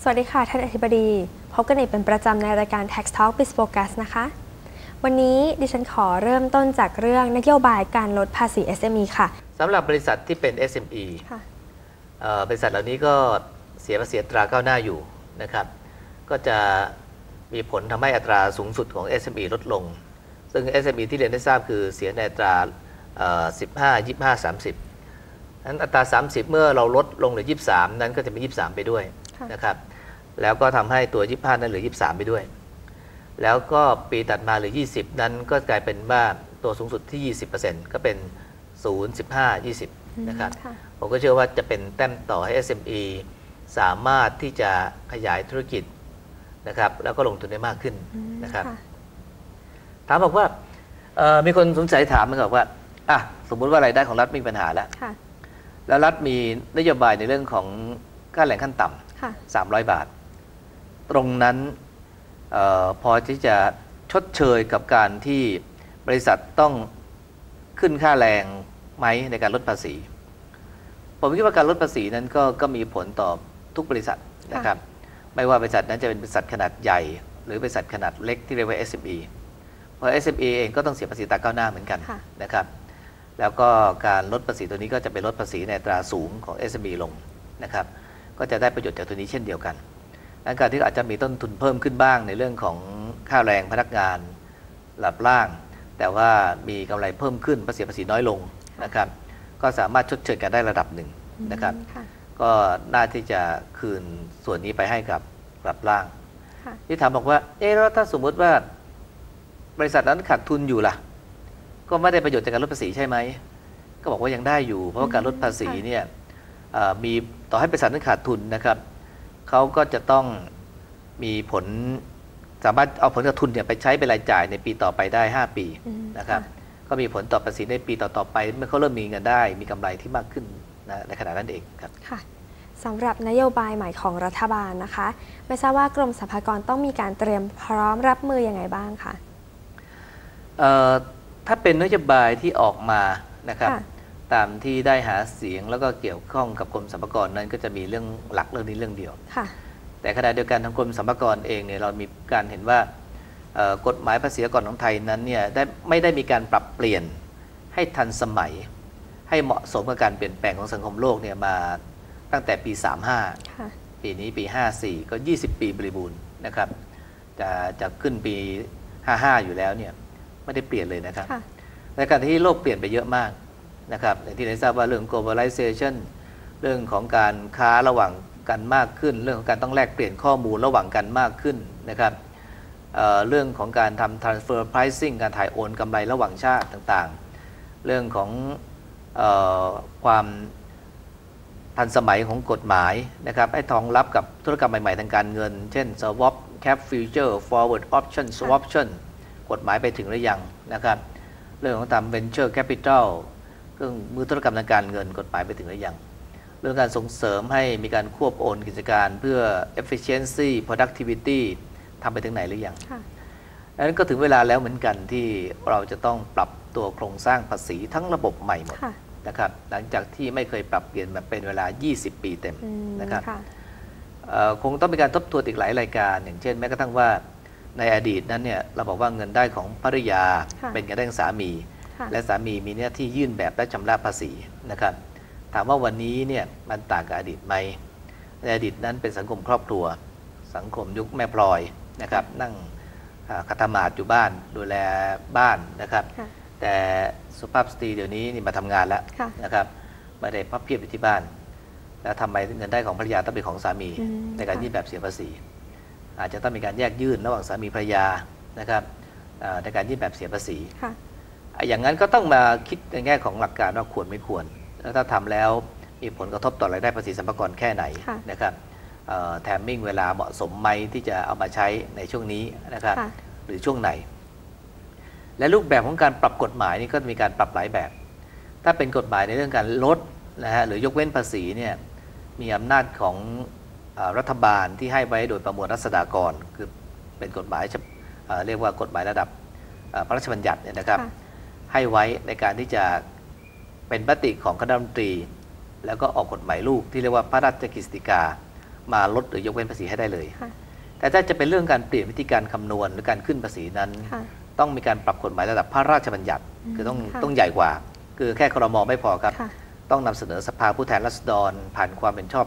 สวัสดีค่ะ ท่านอธิบดี พบกันอีกเป็นประจำในรายการ Tax Talk Biz Focus นะคะ วันนี้ดิฉันขอเริ่มต้นจากเรื่องนโยบายการลดภาษี SME ค่ะสำหรับบริษัทที่เป็น SME ค่ะเอ่อบริษัทเหล่านี้ก็เสียภาษีอัตราก้าวหน้าอยู่นะครับ ก็จะมีผลทำให้อัตราสูงสุดของ SME ลดลง ซึ่ง SME ที่เรียนได้ทราบคือเสียในอัตราเอ่อ15 25 30 นั้นอัตรา 30 เมื่อเราลดลงเหลือ 23 นั้นก็จะเป็น 23 ไปด้วยค่ะนะครับ แล้วก็ทำให้ตัว 25 นั้นเหลือ 23 ไปด้วย แล้วก็ปีถัดมาเหลือ 20 นั้นก็กลายเป็นว่าตัวสูงสุดที่ 20%ก็เป็น 0 15 20 นะครับค่ะผมก็เชื่อว่าจะเป็นแต้มต่อให้ SME สามารถที่จะขยายธุรกิจนะครับ แล้วก็ลงทุนได้มากขึ้นอืมนะครับค่ะถามบอกว่าเอ่อมีคนสงสัยถามมาบอกว่าอะสมมุติว่ารายได้ของรัฐมีปัญหาแล้วค่ะ แล้วรัฐมีนโยบายในเรื่องของค่าแรงขั้นต่ค่ะำ300บาท ตรงนั้นเออพอที่จะชดเชยกับการที่บริษัทต้องขึ้นค่าแรงไหมในการลดภาษี ผมคิดว่าการลดภาษีนั้นก็ก็มีผลต่อทุกบริษัทนะครับ ไม่ว่าบริษัทนั้นจะเป็นบริษัทขนาดใหญ่ หรือบริษัทขนาดเล็กที่เรียกว่า SME เพราะ SME เองก็ต้องเสียภาษีตราก้าวหน้าเหมือนกันค่ะนะครับ แล้วก็การลดภาษีตัวนี้ก็จะเป็นลดภาษีในอัตราสูงของ SME ลงนะครับ ก็จะได้ประโยชน์จากตัวนี้เช่นเดียวกันและการที่อาจจะมีต้นทุนเพิ่มขึ้นบ้างในเรื่องของค่าแรงพนักงานระดับล่าง แต่ว่ามีกำไรเพิ่มขึ้นภาษีภาษีน้อยลงนะครับ ก็สามารถชดเชยกันได้ระดับหนึ่งนะครับอืมค่ะก็น่าที่จะคืนส่วนนี้ไปให้กับระดับล่างค่ะที่ถามบอกว่า เอ๊ะแล้วถ้าสมมุติว่า บริษัทนั้นขาดทุนอยู่ล่ะ ก็ไม่ได้ประโยชน์จากการลดภาษีใช่ไหม ก็บอกว่ายังได้อยู่ เพราะว่าการลดภาษีเนี่ยเอ่อมีต่อให้บริษัทนั้นขาดทุนนะครับเขาก็จะต้องมีผลสามารถเอาผลขาดทุนเนี่ยไปใช้เป็นรายจ่ายในปีต่อไปได้ 5 ปีอืมนะครับค่ะก็มีผลต่อภาษีในปีต่อๆไปเมื่อเขาเริ่มมีเงินได้ มีกำไรที่มากขึ้นนะในขณะนั้นเองครับค่ะสำหรับนโยบายใหม่ของรัฐบาลนะคะ ไม่ทราบว่ากรมสรรพากรต้องมีการเตรียมพร้อมรับมือยังไงบ้างคะเอ่อ ถ้าเป็นนโยบายที่ออกมานะครับค่ะตามที่ได้หาเสียงแล้วก็เกี่ยวข้องกับกรมสรรพากรนั้นก็จะมีเรื่องหลักเรื่องนี้เรื่องเดียวค่ะแต่ขณะเดียวกันทางกรมสรรพากรเองเนี่ยเรามีการเห็นว่าเอ่อกฎหมายภาษีอากรของไทยนั้นเนี่ยได้ไม่ได้มีการปรับเปลี่ยนให้ทันสมัย ให้เหมาะสมกับการเปลี่ยนแปลงของสังคมโลกเนี่ยมาตั้งแต่ปี 35ค่ะปีนี้ปี 54 ก็ 20 ปีบริบูรณ์นะครับจะจะขึ้นปี 55 อยู่แล้วเนี่ย ไม่ได้เปลี่ยนเลยนะครับค่ะในการที่โลกเปลี่ยนไปเยอะมากนะครับอย่างที่ได้ทราบว่าเรื่อง globalization เรื่องของการค้าระหว่างกันมากขึ้น เรื่องของการต้องแลกเปลี่ยนข้อมูลระหว่างกันมากขึ้นนะครับเอ่อเรื่องของการทำ transfer pricing การถ่ายโอนกำไรระหว่างชาติต่างๆ เรื่องของเออความทันสมัยของกฎหมายนะครับให้ทองรับกับธุรกรรมใหม่ ๆ ทางการเงิน เช่น swap cap future forward option swaption กฎหมายไปถึงหรือยังนะครับ เรื่องของทำ venture capital เครื่องมือธุรกรรมทางการเงินกฎหมายไปถึงหรือยังเรื่องการส่งเสริมให้มีการควบโอนกิจการเพื่อ efficiency productivity ทำไปถึงไหนหรือยังค่ะดังนั้นก็ถึงเวลาแล้วเหมือนกันที่เราจะต้องปรับตัวโครงสร้างภาษีทั้งระบบใหม่หมดค่ะนะครับ หลังจากที่ไม่เคยปรับเปลี่ยนมาเป็นเวลา 20 ปีเต็มอืมนะครับค่ะเอ่อคงต้องมีการทบทวนอีกหลายรายการ อย่างเช่นแม้กระทั่งว่า ในอดีตนั้นเนี่ยเราบอกว่าเงินได้ของภริยาค่ะเป็นเงินได้ของสามีค่ะและสามีมีหน้าที่ยื่นแบบและชำระภาษีนะครับถามว่าวันนี้เนี่ยมันต่างกับอดีตไหมในอดีตนั้นเป็นสังคมครอบครัว สังคมยุคแม่พลอยนะครับนั่งอ่าคัตมาดอยู่บ้านดูแลบ้านนะครับค่ะแต่สุภาพสตรีเดี๋ยวนี้นี่มาทำงานแล้วค่ะนะครับไม่ได้พับเพียบอยู่ที่บ้าน แล้วทำไมเงินได้ของภรรยาต้องเป็นของสามีอืมในการค่ะยื่นแบบเสียภาษี อาจจะต้องมีการแยกยื่นระหว่างสามีภรรยานะครับอ่าในการยื่นแบบเสียภาษีค่ะอะอย่างนั้นก็ต้องมาคิดในแง่ของหลักการว่าควรไม่ควร แล้วถ้าทำแล้วมีผลกระทบต่อรายได้ภาษีสรรพากรแค่ไหนค่ะนะครับ timing เวลาเหมาะสมไหมที่จะเอามาใช้ในช่วงนี้นะครับค่ะหรือช่วงไหน และรูปแบบของการปรับกฎหมายนี่ก็มีการปรับหลายแบบ ถ้าเป็นกฎหมายในเรื่องการลดนะฮะหรือยกเว้นภาษีเนี่ยมีอำนาจของเออ รัฐบาลที่ให้ไว้โดยประมวลรัษฎากร คือเป็นกฎหมายเฉพเอ่อเรียกว่ากฎหมายระดับเอ่อพระราชบัญญัติเนี่ยนะครับค่ะให้ไว้ในการที่จะเป็นปฏิของคณะรัฐมนตรี แล้วก็ออกกฎหมายลูกที่เรียกว่าพระราชกฤษฎีกามาลดหรือยกเว้นภาษีให้ได้เลยค่ะแต่ถ้าจะเป็นเรื่องการเปลี่ยนวิธีการคำนวณหรือการขึ้นภาษีนั้นค่ะต้องมีการปรับกฎหมายระดับพระราชบัญญัติ คือต้องค่ะต้องใหญ่กว่า คือแค่ครมไม่พอครับค่ะต้องนำเสนอสภาผู้แทนราษฎรผ่านความเป็นชอบ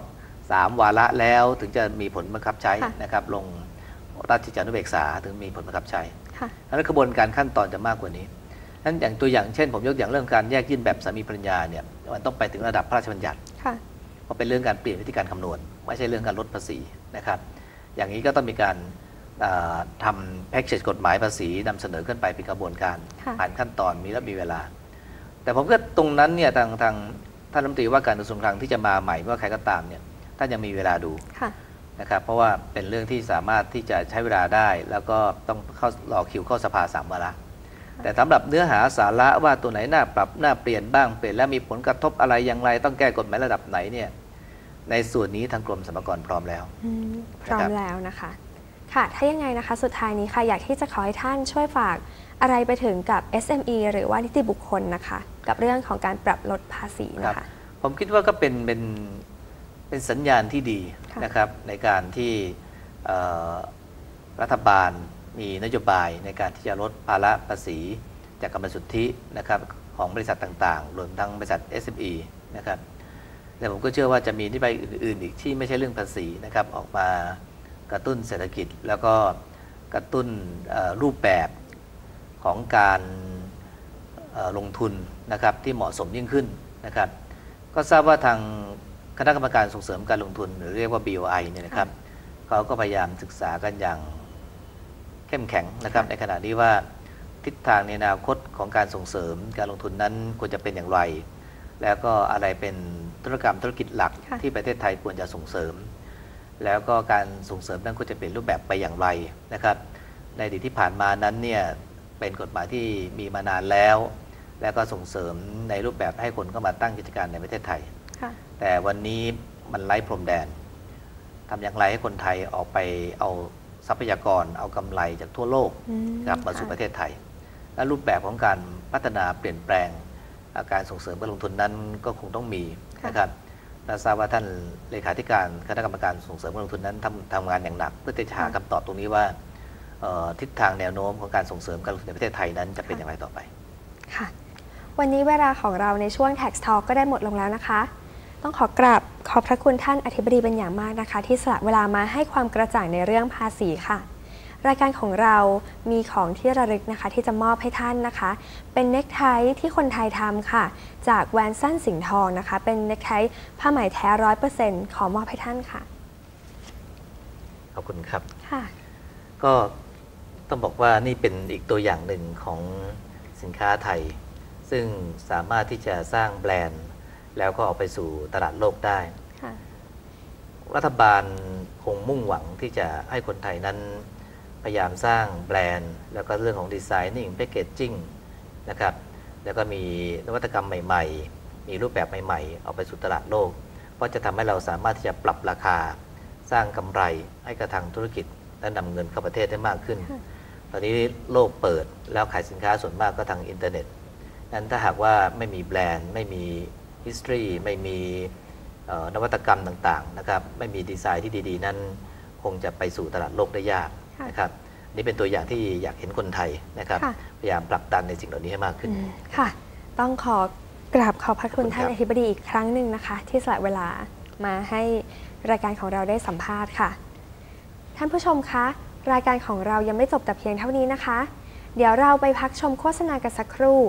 3 วาระแล้วถึงจะมีผลบังคับใช้ค่ะนะครับ ลงราชกิจจานุเบกษาถึงมีผลบังคับใช้ค่ะดังนั้นกระบวนการขั้นตอนจะมากกว่านี้นั้นอย่างตัวอย่างเช่น ผมยกอย่างเรื่องการแยกยื่นแบบสามีภรรยาเนี่ยมันต้องไปถึงระดับพระราชบัญญัติค่ะเพราะเป็นเรื่องการเปลี่ยนวิธีการคำนวณ ไม่ใช่เรื่องการลดภาษีนะครับ อย่างนี้ก็ต้องมีการอ่าทำแพ็กเกจกฎหมายภาษีนำเสนอขึ้นไปเป็นกระบวนการค่ะผ่านขั้นตอนมีและมีเวลา แต่ผมก็ตรงนั้นเนี่ยทางทางท่านรัฐมนตรีว่าการกระทรวงคลังที่จะมาใหม่ไม่ว่าใครก็ตามเนี่ย ท่านยังมีเวลาดูค่ะนะครับเพราะว่าเป็นเรื่องที่สามารถที่จะใช้เวลาได้ แล้วก็ต้องเข้ารอคิวเข้าสภาสามวาระแต่สำหรับเนื้อหาสาระว่าตัวไหนน่าปรับน่าเปลี่ยนบ้างเปลี่ยนแล้วมีผลกระทบอะไรอย่างไร ต้องแก้กฎหมายระดับไหนเนี่ยในส่วนนี้ทางกรมสรรพากรพร้อมแล้วอืมพร้อนะครัมบแล้วนะคะค่ะถ้ายังไงนะคะ สุดท้ายนี้ค่ะอยากที่จะขอให้ท่านช่วยฝากอะไรไปถึงกับ SME หรือว่านิติบุคคลนะคะ กับเรื่องของการปรับลดภาษีนะคะผมคิดว่าก็เป็นเป็น เป็นสัญญาณที่ดีค่ะนะครับในการที่เอ่อรัฐบาลมีนโยบายในการที่จะลดภาระภาษี จากกำไรสุทธินะครับของบริษัทต่างๆ รวมทั้งบริษัท SME นะครับแต่ผมก็เชื่อว่าจะมีนโยบายอื่น ๆ อีกที่ไม่ใช่เรื่องภาษีนะครับออกมากระตุ้นเศรษฐกิจ แล้วก็กระตุ้นเอ่อรูปแบบของการเอ่อลงทุนนะครับที่เหมาะสมยิ่งขึ้นนะครับ ก็ทราบว่าทาง คณะกรรมการส่งเสริมการลงทุนหรือเรียกว่า BOI เนี่ยนะครับเขาก็พยายามศึกษากันอย่างเข้มแข็งนะครับค่ะในขณะนี้ว่าทิศทางในอนาคตของการส่งเสริมการลงทุนนั้นควรจะเป็นอย่างไร แล้วก็อะไรเป็นธุรกรรมธุรกิจหลักค่ะที่ประเทศไทยควรจะส่งเสริม แล้วก็การส่งเสริมนั้นควรจะเป็นรูปแบบไปอย่างไรนะครับ ในอดีตที่ผ่านมานั้นเนี่ยเป็นกฎหมายที่มีมานานแล้ว แล้วก็ส่งเสริมในรูปแบบให้คนเข้ามาตั้งกิจการในประเทศไทยค่ะ แต่วันนี้มันไร้พรมแดนทำอย่างไรให้คนไทยออกไปเอาทรัพยากรเอากำไรจากทั่วโลกอืมกลับมาสู่ค่ะประเทศไทย และรูปแบบของการพัฒนาเปลี่ยนแปลงอ่าการส่งเสริมการลงทุนนั้นก็คงต้องมีนะครับและทราบว่าท่านเลขาธิการคณะกรรมการส่งเสริมการลงทุนนั้นทำทำงานอย่างหนัก เพื่อที่จะหาคำตอบตรงนี้ว่าเอ่อทิศทางแนวโน้มของการส่งเสริมการลงทุนในประเทศไทยนั้นจะเป็นอย่างไรต่อไปค่ะวันนี้เวลาของเราในช่วง Tax Talk ก็ได้หมดลงแล้วนะคะ ต้องขอกราบขอบพระคุณท่านอธิบดีเป็นอย่างมากนะคะ ที่สละเวลามาให้ความกระจ่างในเรื่องภาษีค่ะ รายการของเรามีของที่ระลึกนะคะ ที่จะมอบให้ท่านนะคะ เป็นเน็กไทที่คนไทยทำค่ะ จากแวนสั้นสิงห์ทองนะคะ เป็นเน็กไทผ้าไหมแท้ร้อยเปอร์เซ็นต์ขอมอบให้ท่านค่ะขอบคุณครับค่ะ ก็ต้องบอกว่านี่เป็นอีกตัวอย่างหนึ่งของสินค้าไทย ซึ่งสามารถที่จะสร้างแบรนด์ แล้วก็ออกไปสู่ตลาดโลกได้ค่ะรัฐบาลคงมุ่งหวังที่จะให้คนไทยนั้นพยายามสร้างแบรนด์ แล้วก็เรื่องของดีไซนิ่งแพคเกจจิ้งนะครับ แล้วก็มีนวัตกรรมใหม่ ๆ มีรูปแบบใหม่ๆเอาไปสู่ตลาดโลก เพราะจะทำให้เราสามารถที่จะปรับราคาสร้างกำไรให้กับทางธุรกิจและนำเงินเข้าประเทศได้มากขึ้นค่ะตอนนี้โลกเปิดแล้วขายสินค้าส่วนมากก็ทางอินเทอร์เน็ตนั้นถ้าหากว่าไม่มีแบรนด์ไม่มี history ไม่มีเอ่อนวัตกรรมต่างๆนะครับไม่มีดีไซน์ที่ดี ๆ นั้น คงจะไปสู่ตลาดโลกได้ยากค่ะนะครับนี่เป็นตัวอย่างที่อยากเห็นคนไทยนะครับค่ะพยายามปรับดันในสิ่งเหล่านี้ให้มากขึ้นอืมค่ะ ต้องขอกราบขอบพระคุณขอบคุณท่านครับอธิบดีอีกครั้งหนึ่งนะคะ ที่สละเวลามาให้รายการของเราได้สัมภาษณ์ค่ะ ท่านผู้ชมคะ รายการของเรายังไม่จบแต่เพียงเท่านี้นะคะ เดี๋ยวเราไปพักชมโฆษณากันสักครู่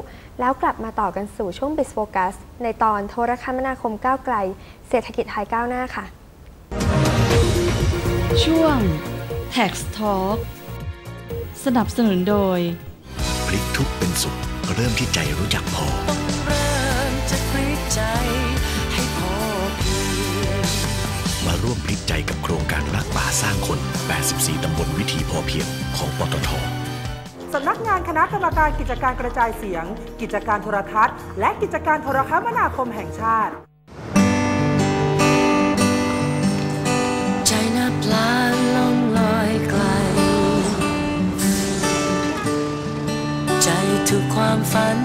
แล้วกลับมาต่อกันสู่ช่วง b i z Focus ในตอนโทรคมนาคมก้าวไกล เศรษฐกิจไทยก้าวหน้าค่ะ ช่วง Tax Talk สนับสนุนโดยพลิกทุกข์เป็นสุขเริ่มที่ใจรู้จักพอต้องเริ่มจากพลิกใจให้พอเพียงมาร่วมพลิกใจกับโครงการรักป่าสร้างคน 84 ตำบลวิถีพอเพียงของปตท สำนักงานคณะกรรมการกิจการกระจายเสียง กิจการโทรทัศน์ และกิจการโทรคมนาคมแห่งชาติ ใจนับล้านลงลอยไกล ใจถูกความฝัน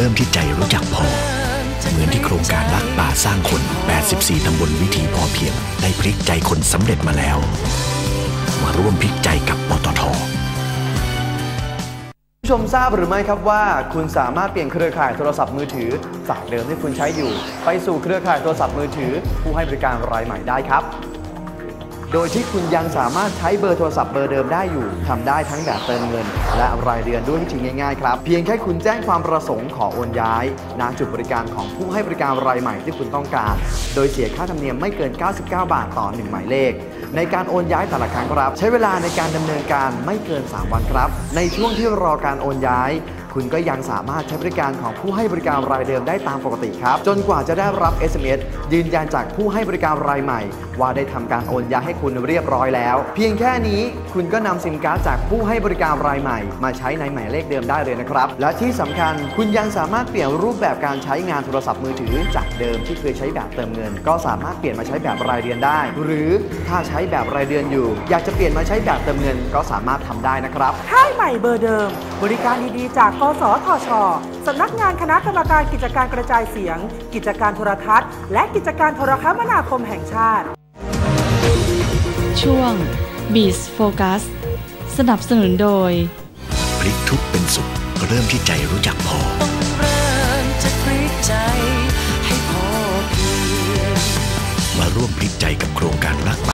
ริ่มที่ใจรู้จักพอ เหมือนที่โครงการรักป่าสร้างคน 84 ตำบลวิถีพอเพียง ได้พลิกใจคนสำเร็จมาแล้ว มาร่วมพลิกใจกับปตทผู้ชมทราบหรือไม่ครับว่าคุณสามารถเปลี่ยนเครือข่ายโทรศัพท์มือถือ จากเดิมที่คุณใช้อยู่ ไปสู่เครือข่ายโทรศัพท์มือถือ ผู้ให้บริการรายใหม่ได้ครับ โดยที่คุณยังสามารถใช้เบอร์โทรศัพท์เบอร์เดิมได้อยู่ทำได้ทั้งแบบเติมเงิน และรายเดือนด้วยวิธีง่ายๆครับ เพียงแค่คุณแจ้งความประสงค์ขอโอนย้ายณจุดบริการของผู้ให้บริการรายใหม่ที่คุณต้องการ โดยเสียค่าธรรมเนียมไม่เกิน 99 บาทต่อ 1 หมายเลข ในการโอนย้ายแต่ละครั้งครับ ใช้เวลาในการดำเนินการไม่เกิน 3 วันครับ ในช่วงที่รอการโอนย้าย คุณก็ยังสามารถใช้บริการของผู้ให้บริการรายเดิมได้ตามปกติครับ จนกว่าจะได้รับ SMS ยืนยันจากผู้ให้บริการรายใหม่ ว่าได้ทำการโอนย้ายให้คุณเรียบร้อยแล้ว เพียงแค่นี้คุณก็นำซิมการ์ดจากผู้ให้บริการรายใหม่ มาใช้ในหมายเลขเดิมได้เลยนะครับ และที่สำคัญคุณยังสามารถเปลี่ยนรูปแบบการใช้งานโทรศัพท์มือถือ จากเดิมที่เคยใช้แบบเติมเงิน ก็สามารถเปลี่ยนมาใช้แบบรายเดือนได้ หรือถ้าใช้แบบรายเดือนอยู่ อยากจะเปลี่ยนมาใช้แบบเติมเงิน ก็สามารถทำได้นะครับค่ายใหม่เบอร์เดิม บริการดีๆจากกสทช สำนักงานคณะกรรมการกิจการกระจายเสียง กิจการโทรทัศน์ และกิจการโทรคมนาคมแห่งชาติ ช่วง b e a s Focus สนับสนุนโดย พลิกทุกข์เป็นสุข เริ่มที่ใจรู้จักพอต้องเริ่มจากพลิกใจให้พอเพียงมาร่วมพลิกใจกับโครงการรักป่า